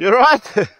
You right?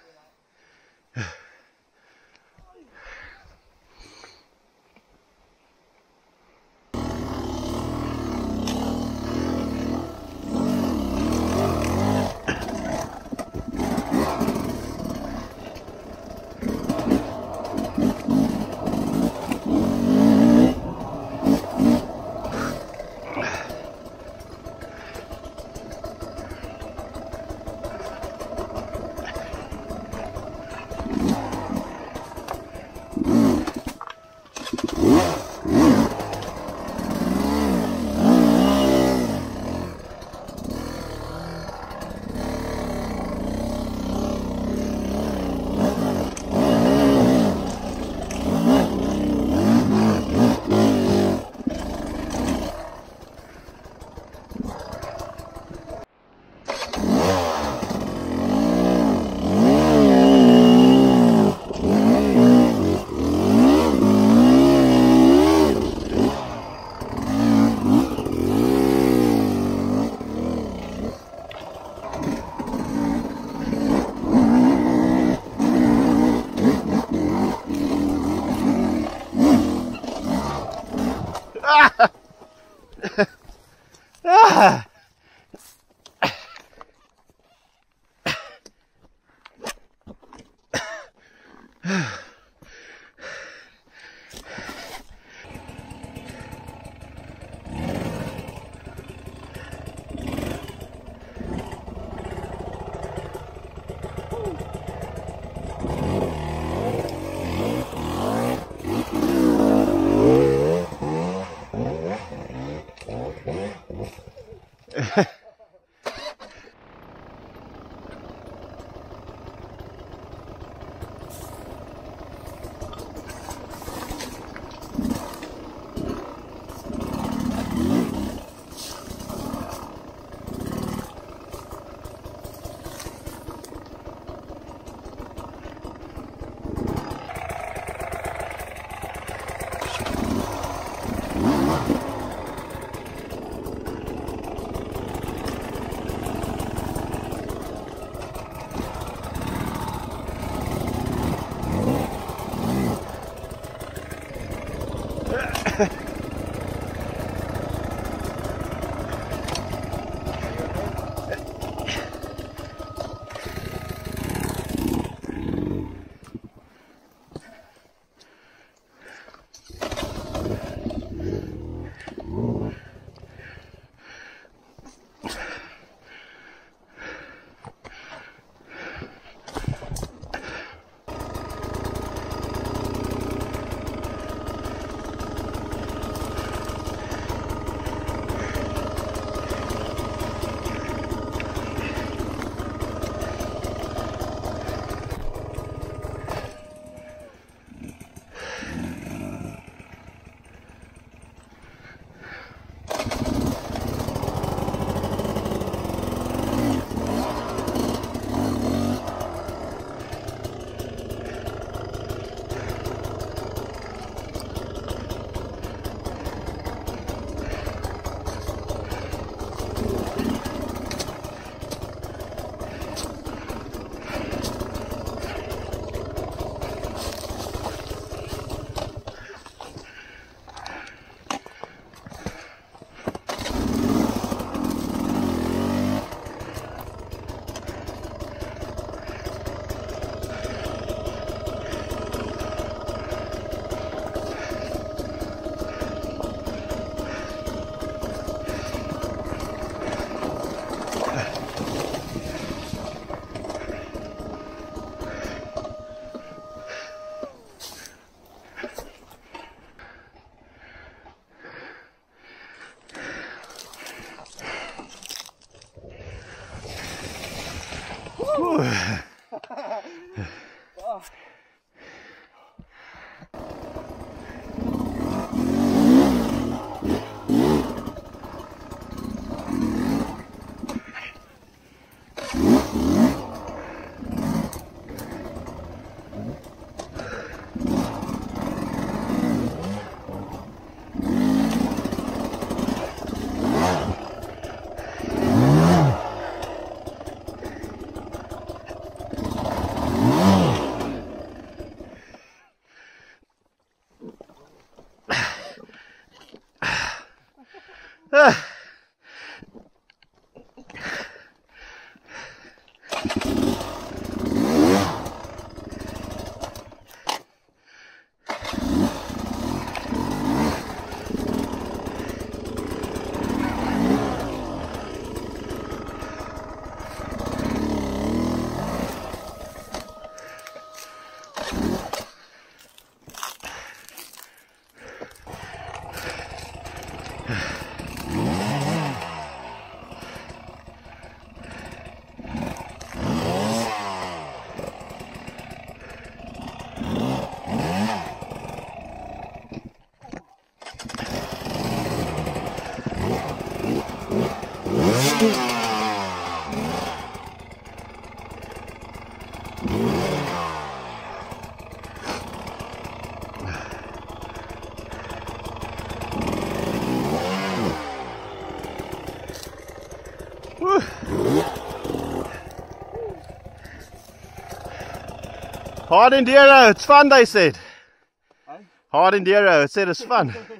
Uf. Hard enduro, it's fun they said. Hard enduro, it said it's fun.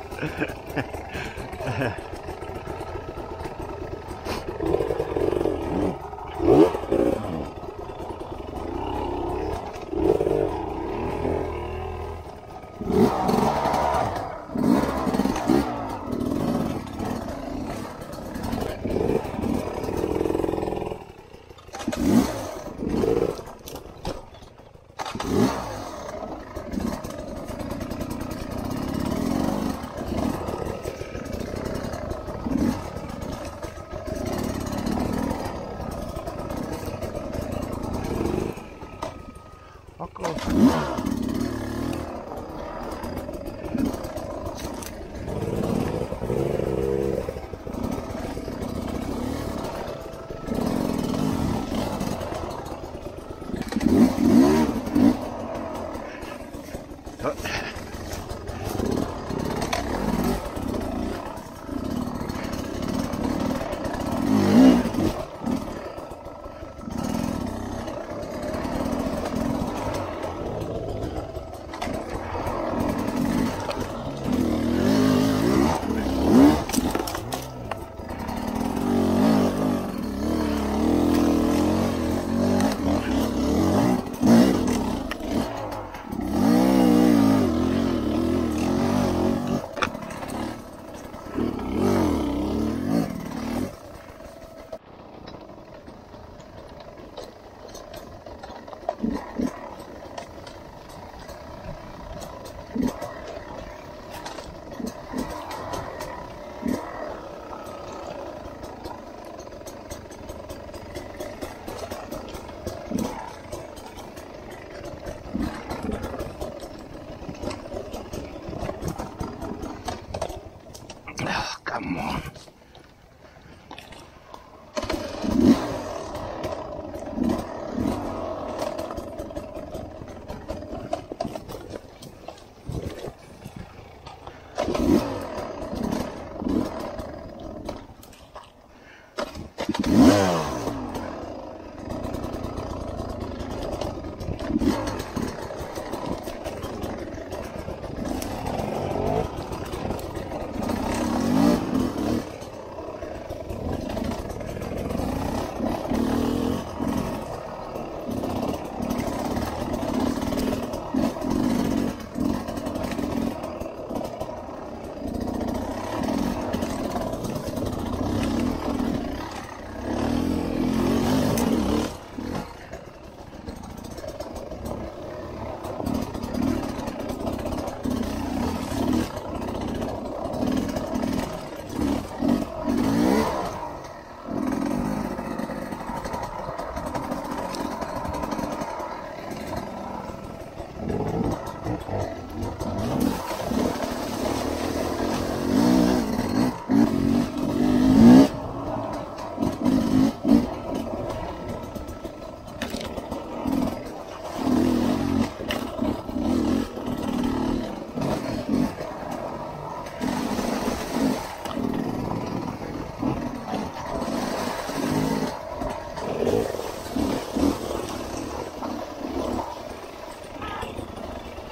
아까 Wow.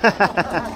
哈哈哈哈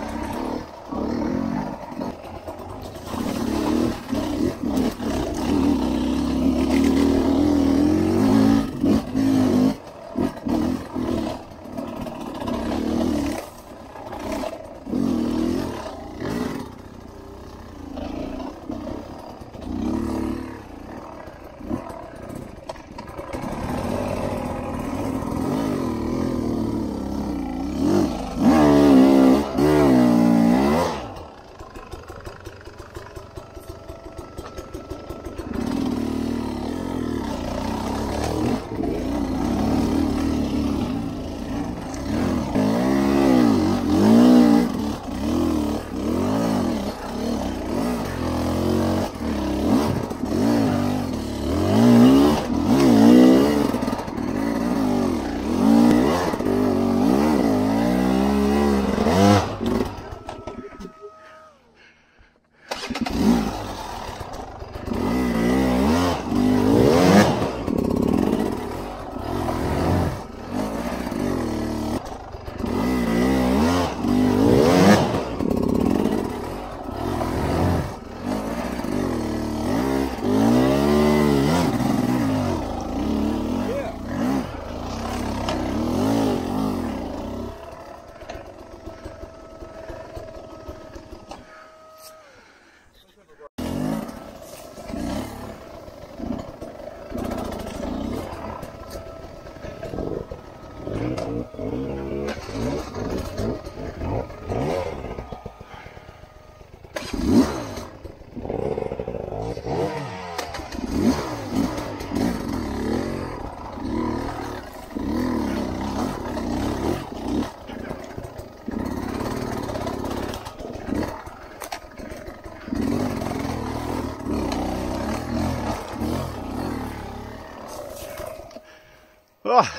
Oh.